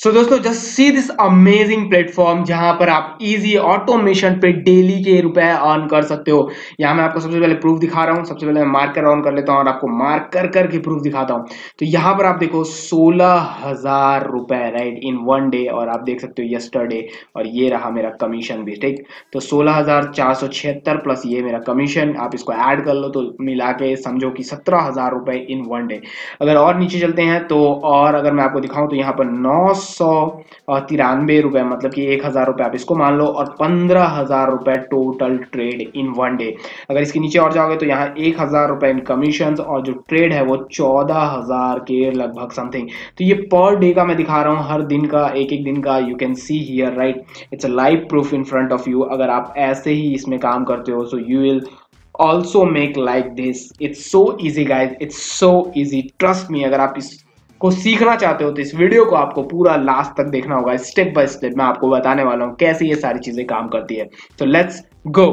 सो so, दोस्तों just see this amazing platform जहाँ पर आप इजी ऑटोमेशन पे डेली के रुपए अर्न कर सकते हो। यहाँ मैं आपको सबसे पहले प्रूफ दिखा रहा हूँ सबसे पहले मैं मार्कर ऑन कर लेता हूँ और आपको मार्क कर करके प्रूफ दिखाता हूँ। तो यहाँ पर आप देखो सोलह हज़ार रुपए राइट इन वन डे और आप देख सकते हो यस्टरडे और ये रहा मेरा कमीशन भी ठीक? तो सोलह हज़ार चार सौ छिहत्तर प्लस ये मेरा कमीशन आप इसको ऐड कर लो तो मिला के समझो कि सत्रह हज़ार रुपए इन वन डे अगर और नीचे चलते हैं तो और अगर मैं आपको दिखाऊँ तो यहाँ पर नौ सौ तिरानवे रुपए मतलब कि एक हज़ार रुपए आप इसको मान लो और पंद्रह हज़ार रुपए total trade in one day अगर इसके नीचे और जाओगे तो यहाँ एक हज़ार रुपए इन कमीशन और जो ट्रेड है वो चौदह हज़ार के लगभग समथिंग तो ये पर डे का मैं दिखा रहा हूँ, हर दिन का एक एक दिन का you can see here right it's a live proof in front of you अगर आप ऐसे ही इसमें काम करते हो so you will also make like this it's so easy, guys. It's so easy. Trust me, अगर आप इस को सीखना चाहते हो तो इस वीडियो को आपको पूरा लास्ट तक देखना होगा। स्टेप बाय स्टेप मैं आपको बताने वाला हूँ कैसे ये सारी चीज़ें काम करती है। तो let's go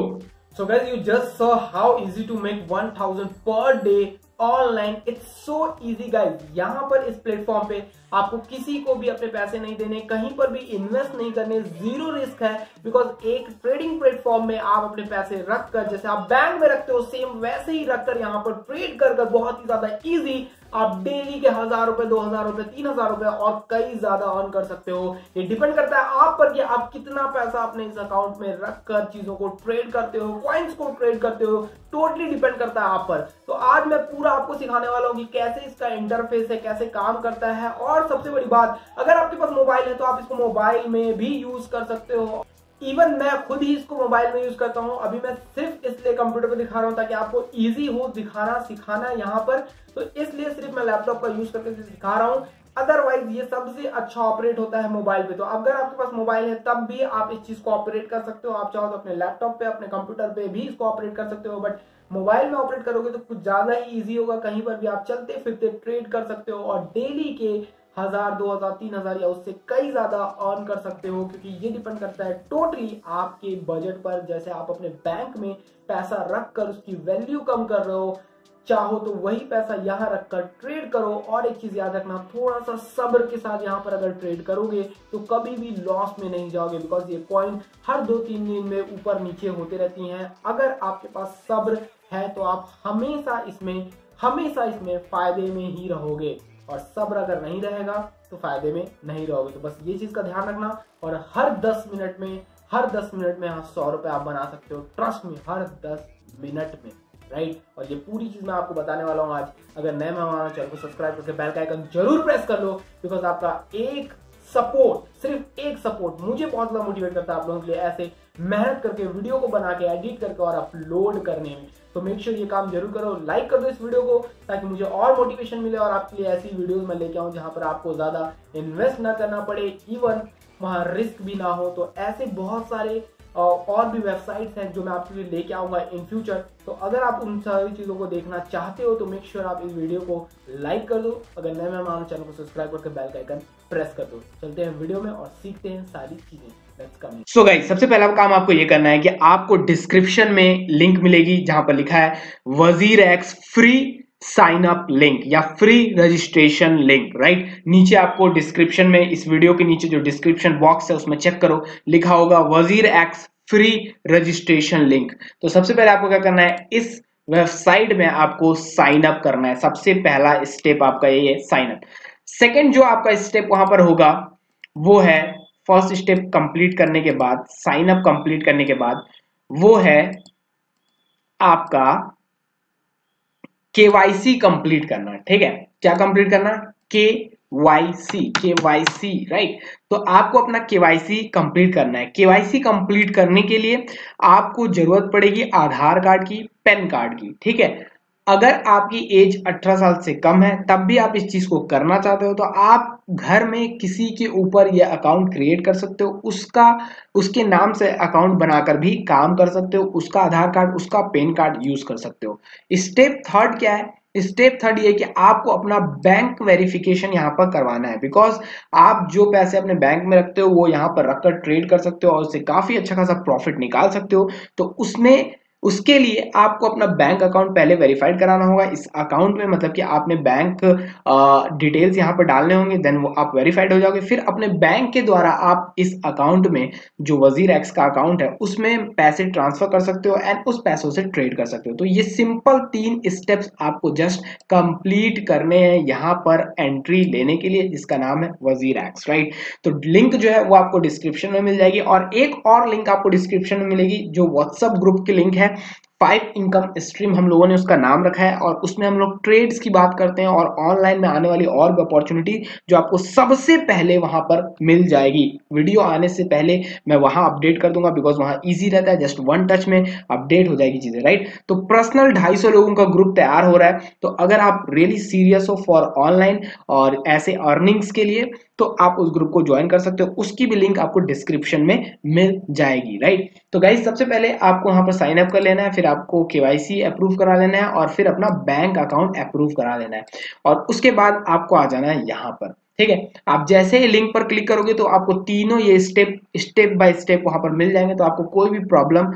so you just saw how easy to make one 1000 per day online it's so easy guys यहाँ पर इस प्लेटफॉर्म पे आपको किसी को भी अपने पैसे नहीं देने, कहीं पर भी इन्वेस्ट नहीं करने ज़ीरो रिस्क है बिकॉज़ एक ट्रेडिंग प्लेटफॉर्म में आप अपने पैसे रखकर, जैसे आप बैंक में रखते हो सेम वैसे ही रखकर यहाँ पर ट्रेड कर कर बहुत ही ज़्यादा इजी आप डेली के हज़ार रुपए, दो हज़ार रुपए, तीन हज़ार रुपए और कई ज़्यादा अर्न कर सकते हो। ये डिपेंड करता है आप पर कि आप कितना पैसा अपने इस अकाउंट में रखकर चीज़ों को ट्रेड करते हो क्वाइंस को ट्रेड करते हो टोटली डिपेंड करता है आप पर। तो आज मैं पूरा आपको सिखाने वाला हूँ कि कैसे इसका इंटरफेस है, कैसे काम करता है और सबसे बड़ी बात, अगर आपके पास मोबाइल है तो आप इसको मोबाइल में भी यूज़ कर सकते हो। इवन मैं खुद ही इसको मोबाइल में यूज़ करता हूँ। अभी मैं सिर्फ़ इसलिए कंप्यूटर पे दिखा रहा हूँ ताकि आपको इजी हो दिखाना, सिखाना यहाँ पर। तो इसलिए सिर्फ़ मैं लैपटॉप का यूज़ करके दिखा रहा हूँ। अदरवाइज़ ये सबसे अच्छा ऑपरेट होता है मोबाइल पे। तो अगर आपके पास मोबाइल है, तब भी आप इस चीज़ को ऑपरेट कर सकते हो। आप चाहो तो अपने लैपटॉप पे, अपने कंप्यूटर पे भी इसको ऑपरेट कर सकते हो। बट मोबाइल में ऑपरेट करोगे तो कुछ ज़्यादा ही इजी होगा। कहीं पर भी आप चलते फिरते ट्रेड कर सकते हो। और डेली के हज़ार, दो हज़ार, तीन हज़ार या उससे कई ज़्यादा अर्न कर सकते हो, क्योंकि ये डिपेंड करता है टोटली आपके बजट पर। जैसे आप अपने बैंक में पैसा रख कर उसकी वैल्यू कम कर रहे हो, चाहो तो वही पैसा यहाँ रखकर ट्रेड करो। और एक चीज़ याद रखना थोड़ा सा सब्र के साथ यहाँ पर अगर ट्रेड करोगे तो कभी भी लॉस में नहीं जाओगे बिकॉज़ ये कॉइन हर दो तीन दिन में ऊपर नीचे होते रहती हैं। अगर आपके पास सब्र है तो आप हमेशा इसमें हमेशा इसमें फ़ायदे में ही रहोगे। और सब्र अगर नहीं रहेगा तो फ़ायदे में नहीं रहोगे। तो बस ये चीज़ का ध्यान रखना और हर दस मिनट में, हर दस मिनट में सौ रुपए आप बना सकते हो। ट्रस्ट में हर दस मिनट में राइट और ये पूरी चीज़ मैं आपको बताने वाला हूँ आज। अगर नए मेहमान चैनल को सब्सक्राइब करके बेल का आइकन ज़रूर प्रेस कर लो बिकॉज़ आपका एक सपोर्ट सिर्फ़ एक सपोर्ट मुझे बहुत ज़्यादा मोटिवेट करता है आप लोगों के लिए ऐसे मेहनत करके वीडियो को बना के एडिट करके और अपलोड करने में। तो मेक श्योर ये काम ज़रूर करो लाइक कर दो इस वीडियो को, ताकि मुझे और मोटिवेशन मिले और आपके लिए ऐसी वीडियोस मैं लेके आऊँ जहाँ पर आपको ज़्यादा इन्वेस्ट ना करना पड़े इवन वहाँ रिस्क भी ना हो। तो ऐसे बहुत सारे और भी वेबसाइट्स हैं जो मैं आपके लिए लेके आऊँगा इन फ्यूचर तो अगर आप उन सारी चीज़ों को देखना चाहते हो तो मेक श्योर sure आप इस वीडियो को लाइक कर दो। अगर नए मेहमान चैनल को सब्सक्राइब करके बेल का आइकन प्रेस कर दो। चलते हैं वीडियो में और सीखते हैं सारी चीज़ें। सो so गाइस सबसे पहला काम आपको ये करना है कि आपको डिस्क्रिप्शन में लिंक मिलेगी जहाँ पर लिखा है WazirX free sign up link या फ्री रजिस्ट्रेशन लिंक राइट नीचे आपको डिस्क्रिप्शन में, इस वीडियो के नीचे जो डिस्क्रिप्शन बॉक्स है, उसमें चेक करो। लिखा होगा वज़ीर एक्स फ्री रजिस्ट्रेशन लिंक तो सबसे पहले आपको क्या करना है? इस वेबसाइट में आपको साइन अप करना है। सबसे पहला स्टेप आपका ये है साइन अप सेकेंड जो आपका स्टेप वहाँ पर होगा, वो है फ़र्स्ट स्टेप कंप्लीट करने के बाद, साइन अप कंप्लीट करने के बाद, वो है आपका केवाईसी कंप्लीट करना, ठीक है? क्या कंप्लीट करना? के वाई सी, के वाई सी राइट तो आपको अपना केवाईसी कंप्लीट करना है। केवाईसी कंप्लीट करने के लिए आपको ज़रूरत पड़ेगी आधार कार्ड की, पैन कार्ड की, ठीक है? अगर आपकी एज 18 साल से कम है, तब भी आप इस चीज़ को करना चाहते हो तो आप घर में किसी के ऊपर ये अकाउंट क्रिएट कर सकते हो, उसका, उसके नाम से अकाउंट बनाकर भी काम कर सकते हो, उसका आधार कार्ड, उसका पेन कार्ड यूज़ कर सकते हो। स्टेप थर्ड क्या है? स्टेप थर्ड ये कि आपको अपना बैंक वेरिफिकेशन यहाँ पर करवाना है। बिकॉज़ आप जो पैसे अपने बैंक में रखते हो, वो यहाँ पर रखकर ट्रेड कर सकते हो और उससे काफ़ी अच्छा खासा प्रॉफिट निकाल सकते हो। तो उसमें उसके लिए आपको अपना बैंक अकाउंट पहले वेरीफाइड कराना होगा। इस अकाउंट में मतलब कि आपने बैंक डिटेल्स यहाँ पर डालने होंगे देन वो आप वेरीफाइड हो जाओगे। फिर अपने बैंक के द्वारा आप इस अकाउंट में जो वज़ीर एक्स का अकाउंट है, उसमें पैसे ट्रांसफ़र कर सकते हो एंड उस पैसों से ट्रेड कर सकते हो। तो ये सिंपल तीन स्टेप्स आपको जस्ट कंप्लीट करने हैं यहाँ पर एंट्री लेने के लिए, जिसका नाम है वज़ीर एक्स राइट तो लिंक जो है वो आपको डिस्क्रिप्शन में मिल जाएगी और एक और लिंक आपको डिस्क्रिप्शन में मिलेगी, जो व्हाट्सअप ग्रुप की लिंक है फाइव इनकम स्ट्रीम हम लोगों ने उसका नाम रखा है और उसमें हम लोग ट्रेड्स की बात करते हैं और ऑनलाइन में आने वाली और भी अपॉर्चुनिटी जो आपको सबसे पहले वहाँ पर मिल जाएगी। वीडियो आने से पहले मैं वहाँ अपडेट कर दूँगा बिकॉज़ वहाँ इजी रहता है जस्ट वन टच में अपडेट हो जाएगी चीज़ें राइट तो पर्सनल ढाई लोगों का ग्रुप तैयार हो रहा है। तो अगर आप रियली सीरियस हो फॉर ऑनलाइन और ऐसे अर्निंग्स के लिए तो आप उस ग्रुप को ज्वाइन कर सकते हो। उसकी भी लिंक आपको डिस्क्रिप्शन में मिल जाएगी राइट तो गाइज़ सबसे पहले आपको वहाँ पर साइन अप कर लेना है, फिर आपको केवाईसी अप्रूव करा लेना है और फिर अपना बैंक अकाउंट अप्रूव करा लेना है। और उसके बाद आपको आ जाना है यहाँ पर। ठीक है? आप जैसे ही लिंक पर क्लिक करोगे तो आपको तीनों ये स्टेप स्टेप बाय स्टेप वहाँ पर मिल जाएँगे। तो आपको कोई भी प्रॉब्लम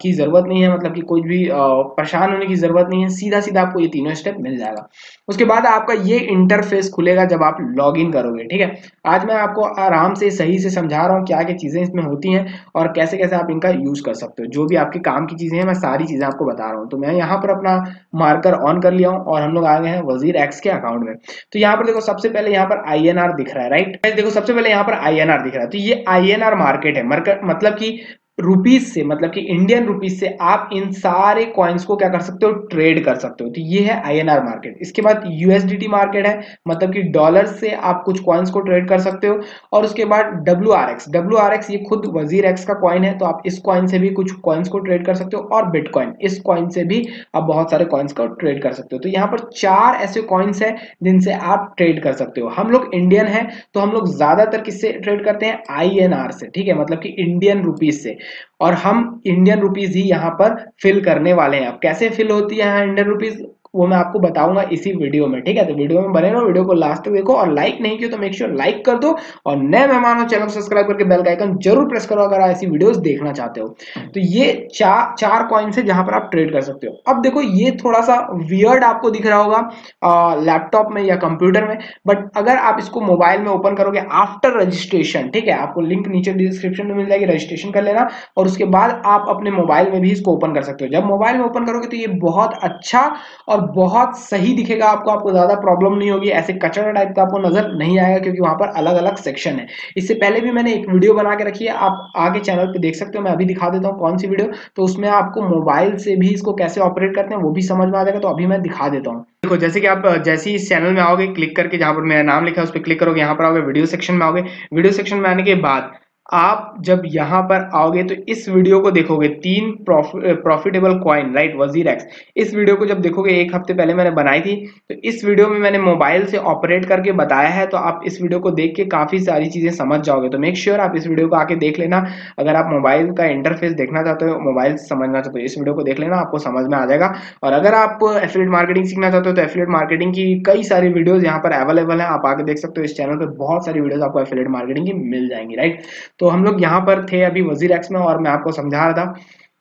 की ज़रूरत नहीं है। मतलब कि कोई भी परेशान होने की ज़रूरत नहीं है। सीधा सीधा आपको ये तीनों स्टेप मिल जाएगा। उसके बाद आपका ये इंटरफेस खुलेगा जब आप लॉग इन करोगे, ठीक है? आज मैं आपको आराम से, सही से समझा रहा हूँ क्या क्या चीज़ें इसमें होती हैं और कैसे कैसे आप इनका यूज़ कर सकते हो। जो भी आपके काम की चीज़ें हैं, मैं सारी चीज़ें आपको बता रहा हूँ। तो मैं यहाँ पर अपना मार्कर ऑन कर लिया हूँ और हम लोग आ गए हैं वज़ीर एक्स के अकाउंट में। तो यहाँ पर देखो, सबसे पहले यहाँ पर आईएनआर दिख रहा है राइट देखो, सबसे पहले यहाँ पर आईएनआर दिख रहा है। तो ये आईएनआर मार्केट है। मतलब की रुपीज़ से मतलब कि इंडियन रुपीज़ से आप इन सारे कॉइन्स को क्या कर सकते हो? ट्रेड कर सकते हो। तो ये है आईएनआर मार्केट इसके बाद यूएसडीटी मार्केट है मतलब कि डॉलर से आप कुछ कॉइन्स को ट्रेड कर सकते हो। और उसके बाद W R X W R X ये खुद वज़ीर एक्स का कॉइन है तो आप इस कॉइन से भी कुछ कॉइन्स को ट्रेड कर सकते हो और बिटकॉइन इस कॉइन से भी आप बहुत सारे कॉइन्स को ट्रेड कर सकते हो। तो यहाँ पर चार ऐसे कॉइन्स है जिनसे आप ट्रेड कर सकते हो। हम लोग इंडियन है तो हम लोग ज़्यादातर किससे ट्रेड करते हैं? आईएनआर से। ठीक है? मतलब कि इंडियन रुपीज़ से। और हम इंडियन रुपीज़ ही यहाँ पर फिल करने वाले हैं। अब कैसे फिल होती है इंडियन रुपीज़ वो मैं आपको बताऊँगा इसी वीडियो में, ठीक है? तो वीडियो में बने रहो वीडियो को लास्ट तक देखो और लाइक नहीं किया तो मेक श्योर लाइक कर दो और नए मेहमान हो, चैनल सब्सक्राइब करके बेल का आइकन ज़रूर प्रेस करो अगर ऐसी वीडियोस देखना चाहते हो। तो ये चार चार कॉइन्स है जहाँ पर आप ट्रेड कर सकते हो। अब देखो, ये थोड़ा सा वियर्ड आपको दिख रहा होगा लैपटॉप में या कंप्यूटर में बट अगर आप इसको मोबाइल में ओपन करोगे आफ्टर रजिस्ट्रेशन ठीक है? आपको लिंक नीचे डिस्क्रिप्शन में मिल जाएगी रजिस्ट्रेशन कर लेना और उसके बाद आप अपने मोबाइल में भी इसको ओपन कर सकते हो। जब मोबाइल में ओपन करोगे तो ये बहुत अच्छा और बहुत सही दिखेगा आपको आपको ज़्यादा प्रॉब्लम नहीं होगी, ऐसे कचरा टाइप का आपको नज़र नहीं आएगा क्योंकि वहाँ पर अलग अलग सेक्शन है। इससे पहले भी मैंने एक वीडियो बना के रखी है, आप आगे चैनल पे देख सकते हो, मैं अभी दिखा देता हूँ कौन सी वीडियो तो उसमें आपको मोबाइल से भी इसको कैसे ऑपरेट करते हैं, वो भी समझ में आ जाएगा तो अभी मैं दिखा देता हूँ। देखो, जैसे कि आप, जैसे ही इस चैनल में आओगे क्लिक करके जहाँ पर मेरा नाम लिखा है, उस पर क्लिक करोगे, यहाँ पर आओगे वीडियो सेक्शन में आओगे। वीडियो सेक्शन में आने के बाद आप जब यहाँ पर आओगे तो इस वीडियो को देखोगे, तीन profitable coin right WazirX इस वीडियो को जब देखोगे, एक हफ़्ते पहले मैंने बनाई थी तो इस वीडियो में मैंने मोबाइल से ऑपरेट करके बताया है तो आप इस वीडियो को देख के काफ़ी सारी चीज़ें समझ जाओगे। तो मेक श्योर sure आप इस वीडियो को आके देख लेना। अगर आप मोबाइल का इंटरफेस देखना चाहते हो मोबाइल समझना चाहते हो इस वीडियो को देख लेना, आपको समझ में आ जाएगा। और अगर आप एफिलेट मार्केटिंग सीखना चाहते हो तो एफिलेट मार्केटिंग की कई सारी वीडियोज़ यहाँ पर अवेलेबल है। आप आगे देख सकते हो, इस चैनल पर बहुत सारी वीडियोज़ आपको एफिलेट मार्केटिंग की मिल जाएँगी राइट तो हम लोग यहाँ पर थे अभी वज़ीर एक्स में और मैं आपको समझा रहा था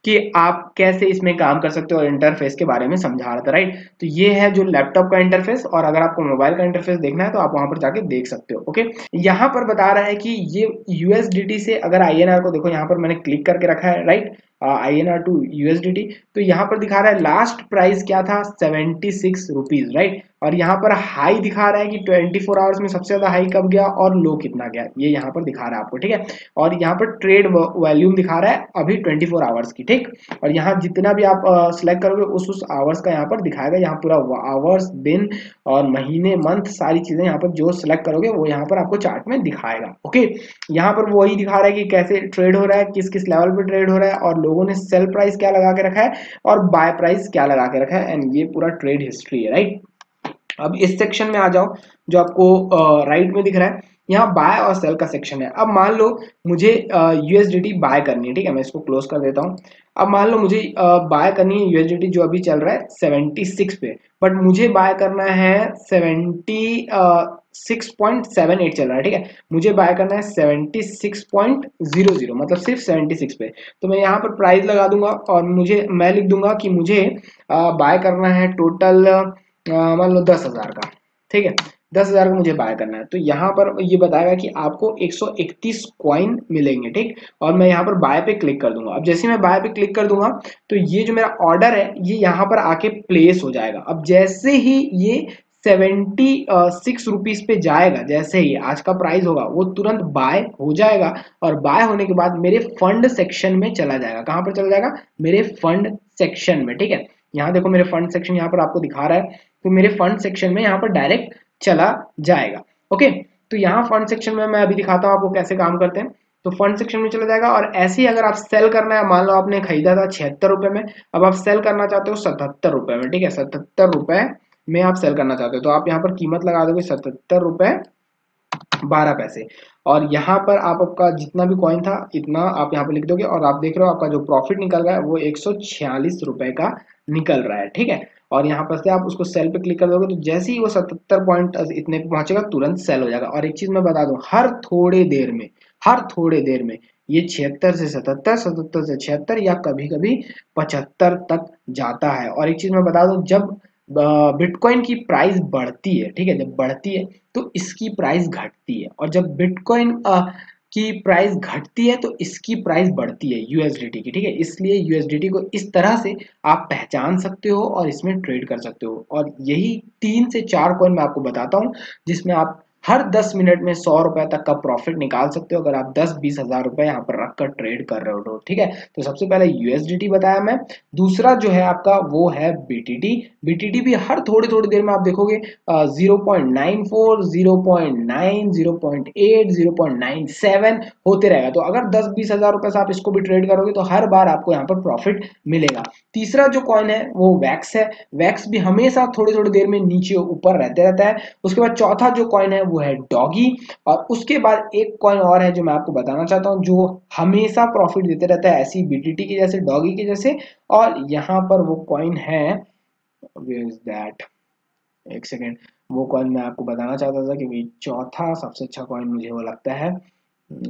कि आप कैसे इसमें काम कर सकते हो और इंटरफेस के बारे में समझा रहा था राइट तो ये है जो लैपटॉप का इंटरफेस और अगर आपको मोबाइल का इंटरफेस देखना है तो आप वहाँ पर जाके देख सकते हो ओके यहाँ पर बता रहा है कि ये यूएसडीटी से अगर आईएनआर को देखो, यहाँ पर मैंने क्लिक करके रखा है right I N R to USDT तो यहाँ पर दिखा रहा है लास्ट प्राइस क्या था? सेवेंटी सिक्स रुपीज़ राइट और यहाँ पर हाई दिखा रहा है कि 24 फोर आवर्स में सबसे ज़्यादा हाई कब गया और लो कितना गया। ये यहाँ पर दिखा रहा है आपको, ठीक है? और यहाँ पर ट्रेड वॉल्यूम दिखा रहा है अभी 24 फोर आवर्स की, ठीक? और यहाँ जितना भी आप सिलेक्ट करोगे, उस उस आवर्स का यहाँ पर दिखाएगा यहाँ पूरा आवर्स दिन और महीने मंथ सारी चीज़ें यहाँ पर जो सिलेक्ट करोगे, वो यहाँ पर आपको चार्ट में दिखाएगा, ओके? यहाँ पर वही दिखा रहा है कि कैसे ट्रेड हो रहा है किस किस लेवल पर ट्रेड हो रहा है और लोगों ने सेल प्राइस क्या लगा के रखा है और बाय प्राइस क्या लगा के रखा है एंड ये पूरा ट्रेड हिस्ट्री है राइट अब इस सेक्शन में आ जाओ, जो आपको राइट में दिख रहा है, यहाँ बाय और सेल का सेक्शन है। अब मान लो मुझे यूएसडीटी बाय करनी है, ठीक है? मैं इसको क्लोज कर देता हूँ। अब मान लो मुझे बाय करनी है यूएसडीटी जो अभी चल रहा है सेवेंटी सिक्स पे। बट मुझे बाय करना है सेवेंटी 76.78 चल रहा है, ठीक है? मुझे बाय करना है 76.00 मतलब सिर्फ़ 76 पे। तो मैं यहाँ पर प्राइस लगा दूँगा और मुझे, मैं लिख दूँगा कि मुझे बाय करना है टोटल मान लो दस हज़ार का, ठीक है? दस हज़ार का मुझे बाय करना है। तो यहाँ पर ये बताएगा कि आपको 131 कॉइन मिलेंगे, ठीक? और मैं यहाँ पर बाय पे क्लिक कर दूँगा। अब जैसे मैं बाय पे क्लिक कर दूँगा तो ये जो मेरा ऑर्डर है, ये यहाँ पर आके प्लेस हो जाएगा। अब जैसे ही ये सेवेंटी सिक्स रुपीज़ पे जाएगा, जैसे ही आज का प्राइस होगा, वो तुरंत बाय हो जाएगा और बाय होने के बाद मेरे फंड सेक्शन में चला जाएगा। कहाँ पर चला जाएगा? मेरे फंड सेक्शन में, ठीक है? यहाँ देखो मेरे फंड सेक्शन यहाँ पर आपको दिखा रहा है। तो मेरे फंड सेक्शन में यहाँ पर डायरेक्ट चला जाएगा। ओके तो यहाँ फंड सेक्शन में मैं अभी दिखाता हूँ आपको कैसे काम करते हैं। तो फंड सेक्शन में चला जाएगा और ऐसे ही अगर आप सेल करना है, मान लो आपने खरीदा था छिहत्तर रुपए में, अब आप सेल करना चाहते हो सतहत्तर रुपए में, ठीक है? सतहत्तर रुपए में आप सेल करना चाहते हो। तो आप यहाँ पर कीमत लगा दोगे सतहत्तर रुपए बारह पैसे। और यहाँ पर आप आपका जितना भी कॉइन था, इतना आप यहाँ पर लिख दोगे। और आप देख रहे हो आपका जो प्रॉफिट निकल रहा है, वो एक रुपए का निकल रहा है, ठीक है? और यहाँ पर से आप उसको सेल पे क्लिक कर दोगे तो जैसे ही वो सतहत्तर पॉइंट इतने पे पहुंचेगा, तुरंत सेल हो जाएगा। और एक चीज़ मैं बता दूँ, हर थोड़े देर में, हर थोड़े देर में ये छिहत्तर से सतहत्तर सतहत्तर से छिहत्तर या कभी कभी पचहत्तर तक जाता है। और एक चीज़ मैं बता दूँ, जब बिटकॉइन की प्राइस बढ़ती है, ठीक है, जब बढ़ती है तो इसकी प्राइस घटती है। और जब बिटकॉइन की प्राइस घटती है तो इसकी प्राइस बढ़ती है यूएसडीटी की, ठीक है? इसलिए यूएसडीटी को इस तरह से आप पहचान सकते हो और इसमें ट्रेड कर सकते हो। और यही तीन से चार कॉइन मैं आपको बताता हूँ, जिसमें आप हर 10 मिनट में सौ रुपए तक का प्रॉफिट निकाल सकते हो अगर आप 10 बीस हज़ार रुपए यहाँ पर रखकर ट्रेड कर रहे हो ठीक है? तो सबसे पहले यूएसडीटी बताया मैं। दूसरा जो है आपका वो है बीटीटी बीटीटी भी हर थोड़ी थोड़ी देर में आप देखोगे zero point nine four zero point nine zero point eight zero point nine seven होते रहेगा। तो अगर दस बीस हज़ार रुपए से आप इसको भी ट्रेड करोगे तो हर बार आपको यहाँ पर प्रॉफिट मिलेगा। तीसरा जो कॉइन है वो वैक्स है। वैक्स भी हमेशा थोड़ी थोड़ी देर में नीचे ऊपर रहते रहता है। उसके बाद चौथा जो कॉइन है वो है डॉगी। और उसके बाद एक कॉइन और है जो मैं आपको बताना चाहता हूँ, जो हमेशा प्रॉफिट देते रहता है ऐसी बीटीटी के जैसे, डॉगी के जैसे। और यहाँ पर वो कॉइन है दैट एक सेकेंड वो कॉइन मैं आपको बताना चाहता था कि चौथा सबसे अच्छा कॉइन मुझे वो लगता है।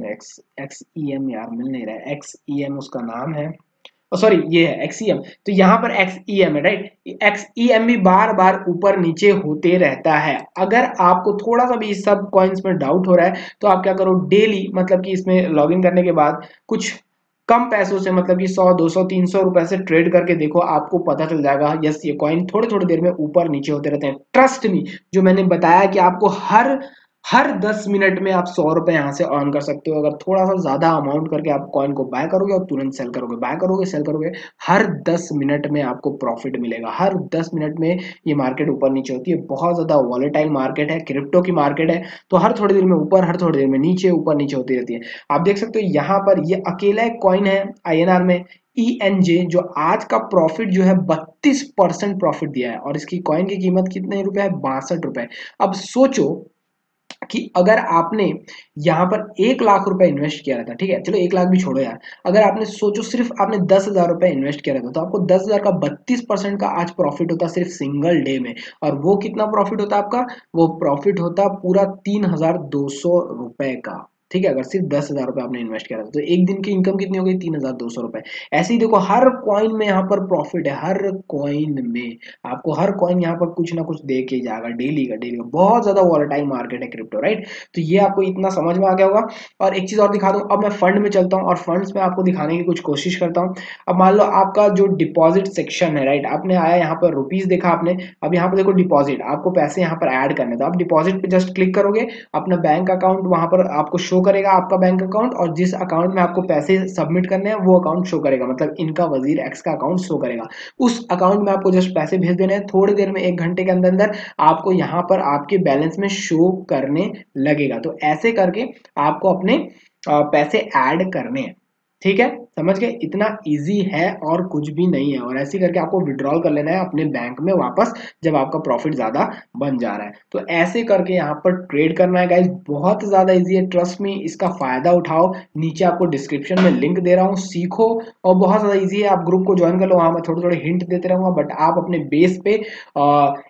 एक्स एक्स ई एम यार, मिल नहीं रहा है। एक्स ई एम उसका नाम है। सॉरी oh, ये है एक्सईएम e तो यहाँ पर एक्सईएम e है राइट एक्सईएम भी बार बार ऊपर नीचे होते रहता है। अगर आपको थोड़ा सा भी इस सब कॉइन्स में डाउट हो रहा है तो आप क्या करो डेली मतलब कि इसमें लॉगिन करने के बाद कुछ कम पैसों से मतलब कि 100 200 300 रुपए से ट्रेड करके देखो आपको पता चल जाएगा यस ये कॉइन थोड़े थोड़ी देर में ऊपर नीचे होते रहते हैं। ट्रस्ट मी जो मैंने बताया कि आपको हर हर 10 मिनट में आप सौ रुपए यहाँ से अर्न कर सकते हो। अगर थोड़ा सा ज़्यादा अमाउंट करके आप कॉइन को बाय करोगे और तुरंत सेल करोगे बाय करोगे सेल करोगे, हर 10 मिनट में आपको प्रॉफिट मिलेगा। हर 10 मिनट में ये मार्केट ऊपर नीचे होती है। बहुत ज़्यादा वॉलेटाइल मार्केट है क्रिप्टो की मार्केट है तो हर थोड़ी देर में ऊपर, हर थोड़ी देर में नीचे, ऊपर नीचे होती रहती है। आप देख सकते हो यहाँ पर ये अकेला एक कॉइन है INR में ई एन जे जो आज का प्रॉफिट जो है बत्तीस परसेंट प्रॉफिट दिया है। और इसकी कॉइन की कीमत कितने रुपए है? बासठ रुपए। अब सोचो कि अगर आपने यहाँ पर एक लाख रुपए इन्वेस्ट किया रहता, ठीक है? चलो एक लाख भी छोड़ो यार। अगर आपने सोचो सिर्फ़ आपने दस हज़ार रुपए इन्वेस्ट किया रहता तो आपको दस हज़ार का बत्तीस परसेंट का आज प्रॉफिट होता सिर्फ़ सिंगल डे में। और वो कितना प्रॉफिट होता आपका? वो प्रॉफिट होता पूरा तीन हज़ार दो सौ रुपए का। ठीक है, अगर सिर्फ़ दस हज़ार रुपए आपने इन्वेस्ट किया तो एक दिन की इनकम कितनी हो गई? तीन हज़ार दो सौ रुपए। ऐसे ही देखो, हर कॉइन में यहाँ पर प्रॉफिट है, हर कॉइन में। आपको हर कॉइन यहाँ पर कुछ ना कुछ दे के जाएगा डेली का डेली का। बहुत ज़्यादा वॉलेटाइल मार्केट है क्रिप्टो राइट तो ये आपको इतना समझ में आ गया होगा। और एक चीज़ और दिखा दू, अब मैं फंड में चलता हूँ और फंड्स में आपको दिखाने की कुछ कोशिश करता हूँ। अब मान लो आपका जो डिपॉजिट सेक्शन है राइट आपने आया यहाँ पर रुपीज़ देखा आपने। अब यहाँ पर देखो डिपॉजिट आपको पैसे यहाँ पर ऐड करने तो आप डिपॉजिट पे जस्ट क्लिक करोगे, अपना बैंक अकाउंट वहाँ पर आपको शो करेगा आपका बैंक अकाउंट और जिस अकाउंट में आपको पैसे सबमिट करने हैं, वो अकाउंट शो करेगा। मतलब इनका वज़ीर एक्स का अकाउंट शो करेगा। उस अकाउंट में आपको जस्ट पैसे भेज देने हैं, थोड़ी देर में, एक घंटे के अंदर अंदर आपको यहाँ पर आपके बैलेंस में शो करने लगेगा। तो ऐसे करके आपको अपने पैसे ऐड करने हैं। ठीक है? समझ गए? इतना ईजी है और कुछ भी नहीं है। और ऐसे करके आपको विड्रॉल कर लेना है अपने बैंक में वापस जब आपका प्रॉफिट ज़्यादा बन जा रहा है। तो ऐसे करके यहाँ पर ट्रेड करना है गाइज़ बहुत ज़्यादा ईजी है। ट्रस्ट में इसका फ़ायदा उठाओ। नीचे आपको डिस्क्रिप्शन में लिंक दे रहा हूँ। सीखो और बहुत ज़्यादा ईजी है। आप ग्रुप को ज्वाइन कर लो। वहाँ मैं थोड़े थोड़े हिंट देते रहूँगा बट आप अपने बेस पे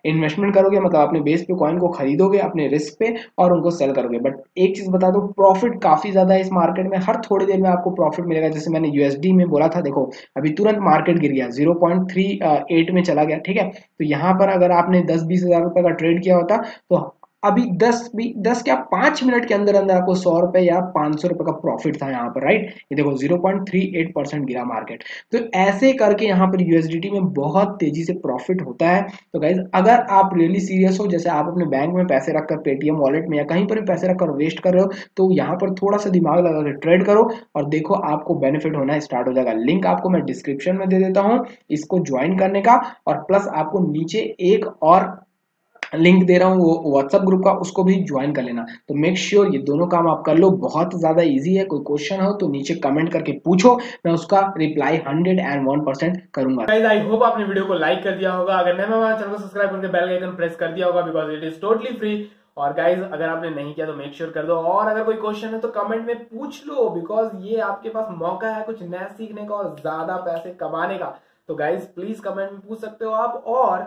इन्वेस्टमेंट करोगे। मतलब अपने बेस पे कॉइन को खरीदोगे, अपने रिस्क पे और उनको सेल करोगे। बट एक चीज़ बता दो प्रॉफिट काफ़ी ज़्यादा है इस मार्केट में। हर थोड़ी देर में आपको प्रॉफिट मिलेगा। जैसे मैंने यूएसडी में बोला था, देखो, अभी तुरंत मार्केट गिर गया ज़ीरो पॉइंट थ्री एट में चला गया, ठीक है? तो यहाँ पर अगर आपने दस बीस हज़ार रुपए का ट्रेड किया होता तो अभी दस भी, दस क्या, पाँच मिनट के अंदर अंदर आपको सौ रुपए या पाँच सौ रुपए का प्रॉफिट था यहाँ पर राइट ये देखो zero point three eight percent गिरा मार्केट तो ऐसे करके यहाँ पर यूएसडीटी में बहुत तेज़ी से प्रॉफिट होता है। तो गाइज़ अगर आप रियली सीरियस हो, जैसे आप अपने बैंक में पैसे रखकर पेटीएम वॉलेट में या कहीं पर भी पैसे रखकर वेस्ट कर रहे हो तो यहाँ पर थोड़ा सा दिमाग लगा कर ट्रेड करो और देखो आपको बेनिफिट होना स्टार्ट हो जाएगा। लिंक आपको मैं डिस्क्रिप्शन में दे देता हूँ, इसको ज्वाइन करने का और प्लस आपको नीचे एक और लिंक दे रहा हूँ, वो व्हाट्सअप ग्रुप का, उसको भी ज्वाइन कर लेना। तो मेक श्योर sure ये दोनों काम आप कर लो, बहुत ज़्यादा इजी है, कोई क्वेश्चन हो तो नीचे कमेंट करके पूछो, मैं उसका reply hundred and one percent करूँगा। आई होप आपने वीडियो को लाइक कर दिया होगा। अगर हमारे चैनल को सब्सक्राइब करके बेल आइकन प्रेस कर दिया होगा because it is totally free और गाइज़ अगर आपने नहीं किया तो मेक श्योर sure कर दो। और अगर कोई क्वेश्चन है तो कमेंट में पूछ लो बिकॉज़ ये आपके पास मौका है कुछ नया सीखने का और ज़्यादा पैसे कमाने का। तो गाइज़ प्लीज़ कमेंट में पूछ सकते हो आप। और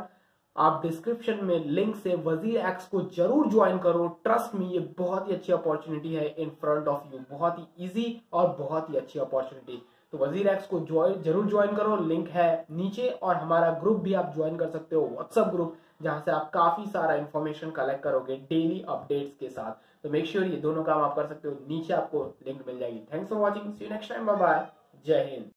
आप डिस्क्रिप्शन में लिंक से वज़ीर एक्स को ज़रूर ज्वाइन करो। ट्रस्ट में ये बहुत ही अच्छी अपॉर्चुनिटी है इन फ्रंट ऑफ़ यू बहुत ही इजी और बहुत ही अच्छी अपॉर्चुनिटी तो वज़ीर एक्स को ज्वाइन ज़रूर ज्वाइन करो। लिंक है नीचे और हमारा ग्रुप भी आप ज्वाइन कर सकते हो। व्हाट्सअप ग्रुप जहाँ से आप काफ़ी सारा इंफॉर्मेशन कलेक्ट करोगे डेली अपडेट्स के साथ। तो मेक श्योर ये दोनों काम आप कर सकते हो। नीचे आपको लिंक मिल जाएगी। Thanks for watching see next time bye जय हिंद।